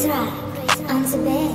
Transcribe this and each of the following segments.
Praise rock, on the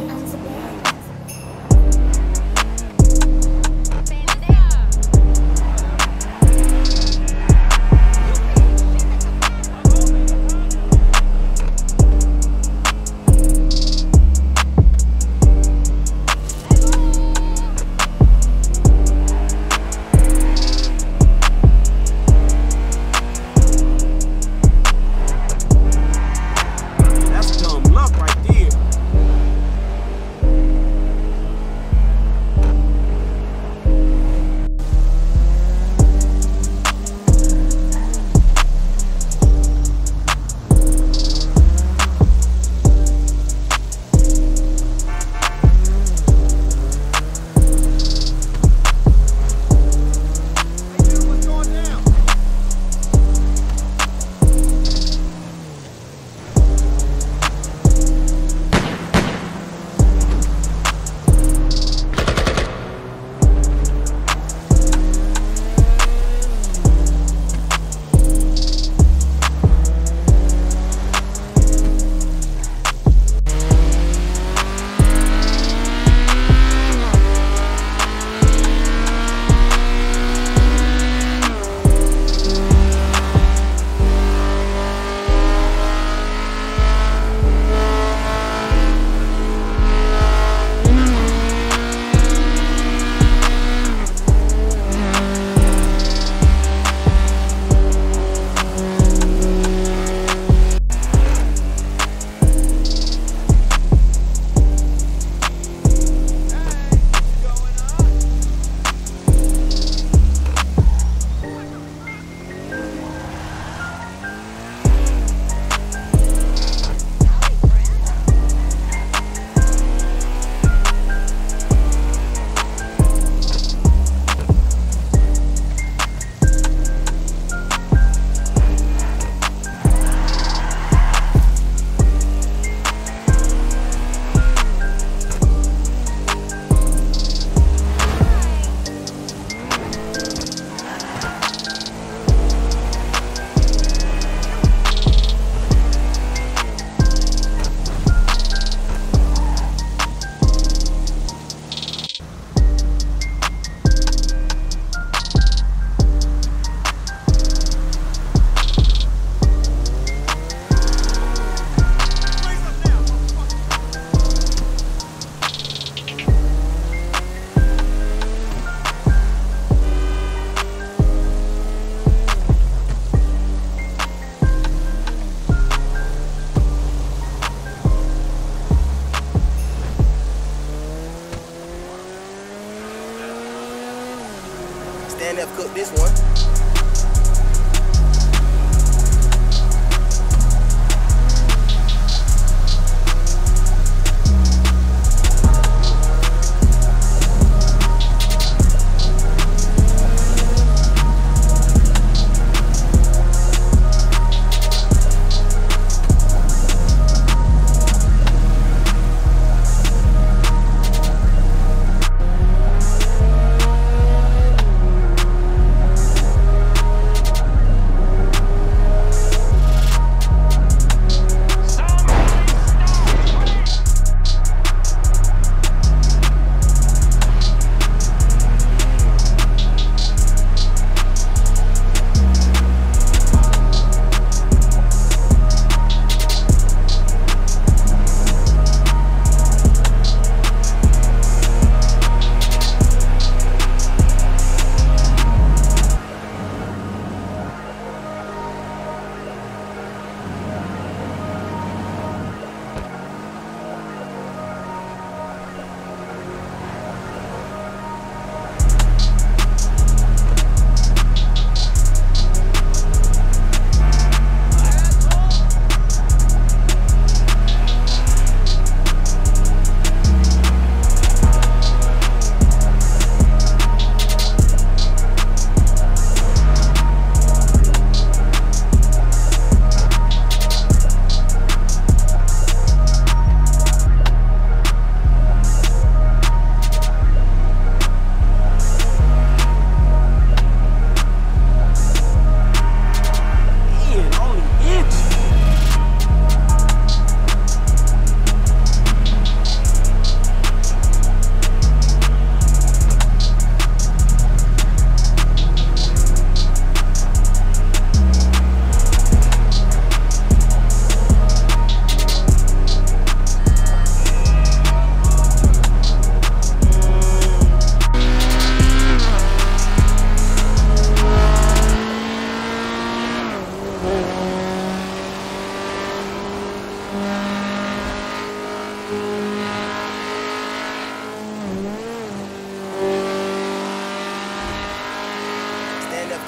Stand up, cook this one.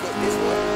Look, this one.